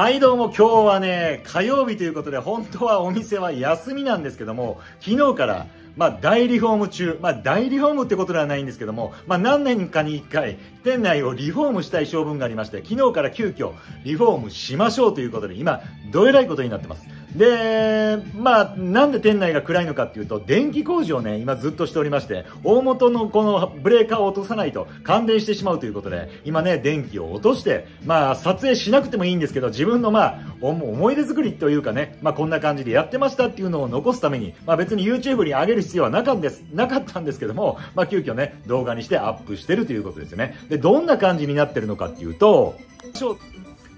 はいどうも今日はね火曜日ということで本当はお店は休みなんですけども昨日からまあ、大リフォーム中、まあ、大リフォームってことではないんですけども、まあ、何年かに1回、店内をリフォームしたい性分がありまして、昨日から急遽リフォームしましょうということで、今、どえらいことになってます。で、まあ、なんで店内が暗いのかっていうと、電気工事をね、今ずっとしておりまして、大元のこのブレーカーを落とさないと感電してしまうということで、今ね、電気を落として、まあ、撮影しなくてもいいんですけど、自分のまあ、思い出作りというかね、まあ、こんな感じでやってましたっていうのを残すために、まあ、別に YouTube に上げる必要はなかったんです、なかったんですけども、まあ、急遽ね、動画にしてアップしてるということですよね。で、どんな感じになってるのかっていうと、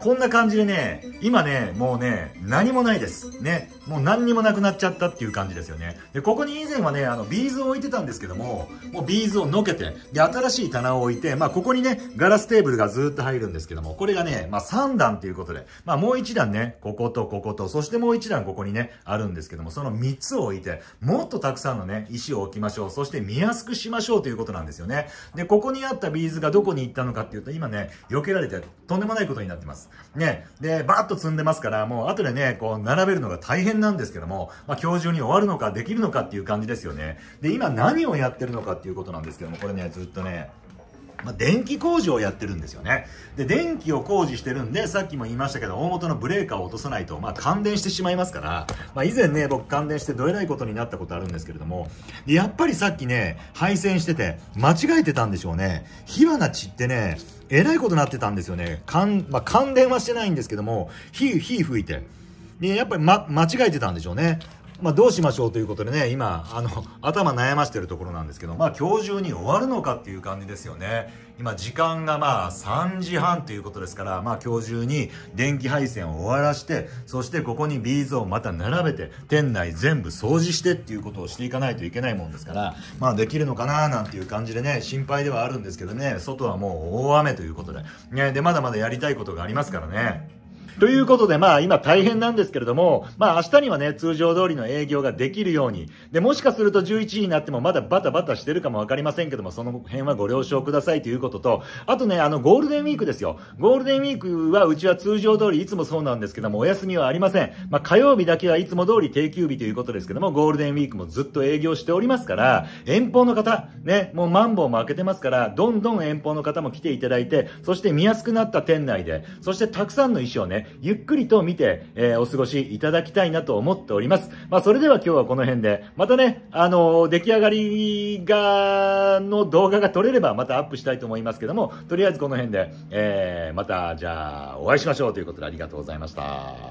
こんな感じでね、今ね、もうね、何もないです。ね。もう何にもなくなっちゃったっていう感じですよね。で、ここに以前はね、あの、ビーズを置いてたんですけども、もうビーズをのけて、で、新しい棚を置いて、まあ、ここにね、ガラステーブルがずっと入るんですけども、これがね、まあ、3段ということで、まあ、もう1段ね、こことここと、そしてもう1段ここにね、あるんですけども、その3つを置いて、もっとたくさんのね、石を置きましょう。そして見やすくしましょうということなんですよね。で、ここにあったビーズがどこに行ったのかっていうと、今ね、避けられて、とんでもないことになってます。ね。で、バーッと積んでますから、もう後でね、こう、並べるのが大変なんですけども、まあ、今日中に終わるのか、できるのかっていう感じですよね。で、今何をやってるのかっていうことなんですけども、これね、ずっとね、まあ、電気工事をやってるんですよね。で、電気を工事してるんで、さっきも言いましたけど、大元のブレーカーを落とさないと、まあ、感電してしまいますから、まあ、以前ね、僕感電してどえらいことになったことあるんですけれども、で、やっぱりさっきね、配線してて、間違えてたんでしょうね。火花散ってね、えらいことになってたんですよね。感、まあ、感電はしてないんですけども、火、火吹いて。で、やっぱりま、間違えてたんでしょうね。まあ、どうしましょうということでね、今、あの、頭悩ましてるところなんですけど、まあ、今日中に終わるのかっていう感じですよね。今、時間がまあ、3時半ということですから、まあ、今日中に電気配線を終わらして、そしてここにビーズをまた並べて、店内全部掃除してっていうことをしていかないといけないもんですから、まあ、できるのかななんていう感じでね、心配ではあるんですけどね、外はもう大雨ということで、ね、で、まだまだやりたいことがありますからね。ということで、まあ今大変なんですけれども、まあ明日にはね、通常通りの営業ができるように、で、もしかすると11時になってもまだバタバタしてるかもわかりませんけども、その辺はご了承くださいということと、あとね、あの、ゴールデンウィークですよ。ゴールデンウィークはうちは通常通りいつもそうなんですけども、お休みはありません。まあ火曜日だけはいつも通り定休日ということですけども、ゴールデンウィークもずっと営業しておりますから、遠方の方、ね、もうマンボウも開けてますから、どんどん遠方の方も来ていただいて、そして見やすくなった店内で、そしてたくさんの石をね、ゆっくりと見て、えー、お過ごしいただきたいなと思っております。まあ、それでは今日はこの辺で、またね、あのー、出来上がりが、の動画が撮れればまたアップしたいと思いますけども、とりあえずこの辺で、えー、また、じゃあ、お会いしましょうということでありがとうございました。